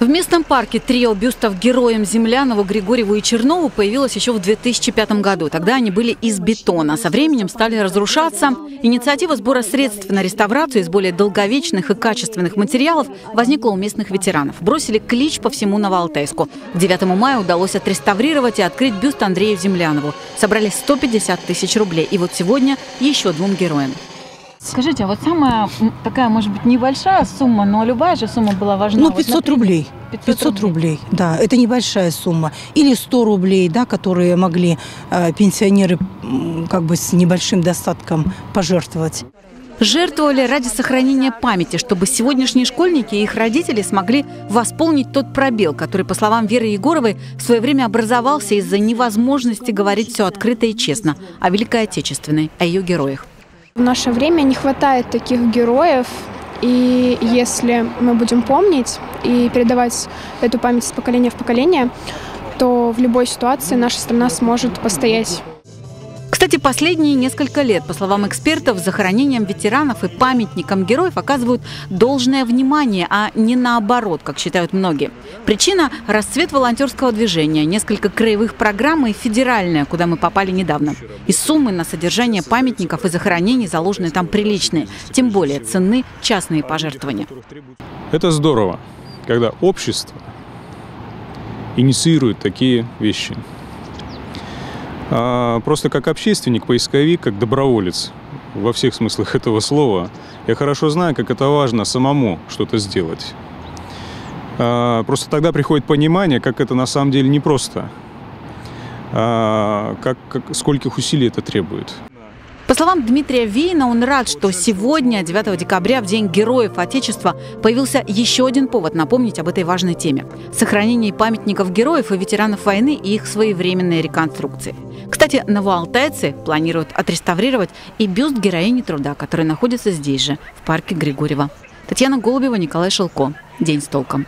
В местном парке трио бюстов героям Землянову, Григорьеву и Чернову появилось еще в 2005 году. Тогда они были из бетона. Со временем стали разрушаться. Инициатива сбора средств на реставрацию из более долговечных и качественных материалов возникла у местных ветеранов. Бросили клич по всему Новоалтайску. К 9 мая удалось отреставрировать и открыть бюст Андрею Землянову. Собрали 150 тысяч рублей. И вот сегодня еще двум героям. Скажите, а вот самая такая, может быть, небольшая сумма, но любая же сумма была важна. Ну, 500 вот, рублей. 500, 500 рублей. рублей, да, это небольшая сумма. Или 100 рублей, да, которые могли э, пенсионеры как бы с небольшим достатком пожертвовать. Жертвовали ради сохранения памяти, чтобы сегодняшние школьники и их родители смогли восполнить тот пробел, который, по словам Веры Егоровой, в свое время образовался из-за невозможности говорить все открыто и честно о Великой Отечественной, о ее героях. В наше время не хватает таких героев, и если мы будем помнить и передавать эту память с поколения в поколение, то в любой ситуации наша страна сможет постоять. Кстати, последние несколько лет, по словам экспертов, захоронениям ветеранов и памятникам героев оказывают должное внимание, а не наоборот, как считают многие. Причина – расцвет волонтерского движения, несколько краевых программ и федеральная, куда мы попали недавно. И суммы на содержание памятников и захоронений заложены там приличные. Тем более ценны частные пожертвования. Это здорово, когда общество инициирует такие вещи. А, просто как общественник, поисковик, как доброволец во всех смыслах этого слова, я хорошо знаю, как это важно самому что-то сделать. А, просто тогда приходит понимание, как это на самом деле непросто, а, как, как, скольких усилий это требует. По словам Дмитрия Вейна, он рад, что сегодня, 9 декабря, в День Героев Отечества, появился еще один повод напомнить об этой важной теме – сохранении памятников героев и ветеранов войны и их своевременной реконструкции. Кстати, новоалтайцы планируют отреставрировать и бюст героини труда, который находится здесь же, в парке Григорьева. Татьяна Голубева, Николай Шелко. День с толком.